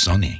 Sony.